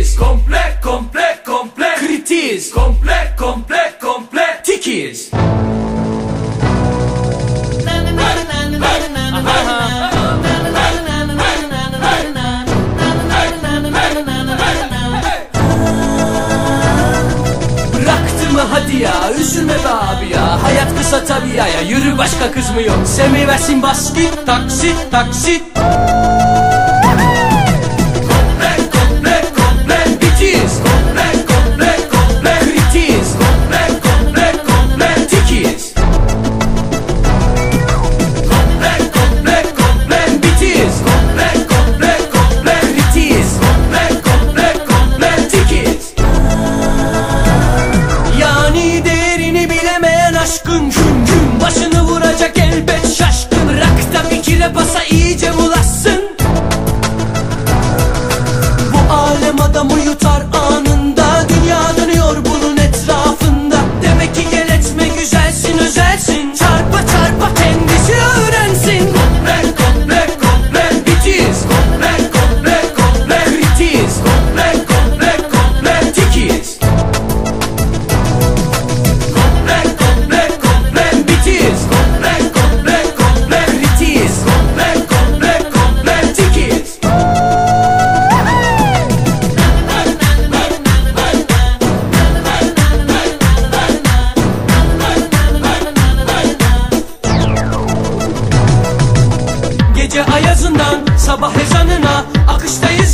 Kritiz Komple komple komple. Kritiz Komple komple komple. Tikiz. Hadi ya üzülme be abi ya. Hayat kısa tabi ya, ya. Yürü başka kız mı yok? Seviversin bas git taksit taksit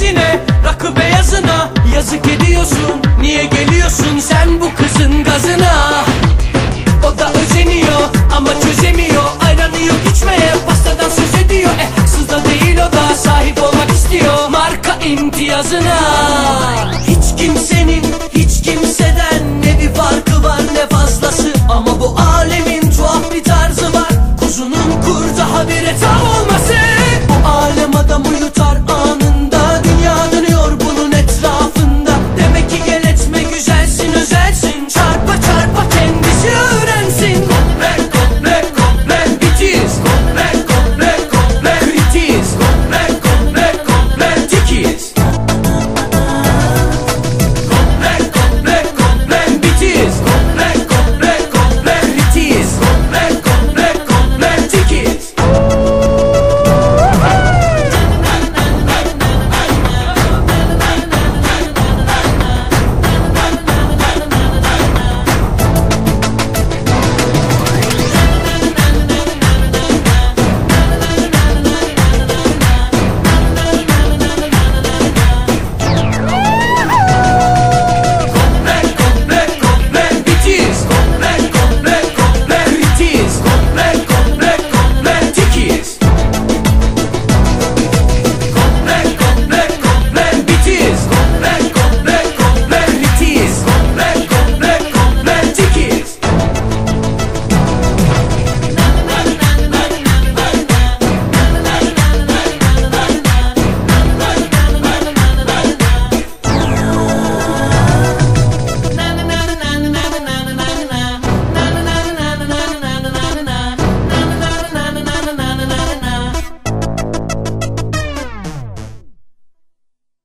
Yine rakı beyazına. Yazık ediyorsun niye geliyorsun sen bu kızın gazına? O da özeniyor ama çözemiyor. Ayranı yok içmeye pastadan söz ediyor. Eh haksız da değil o da sahip olmak istiyor. Marka imtiyazına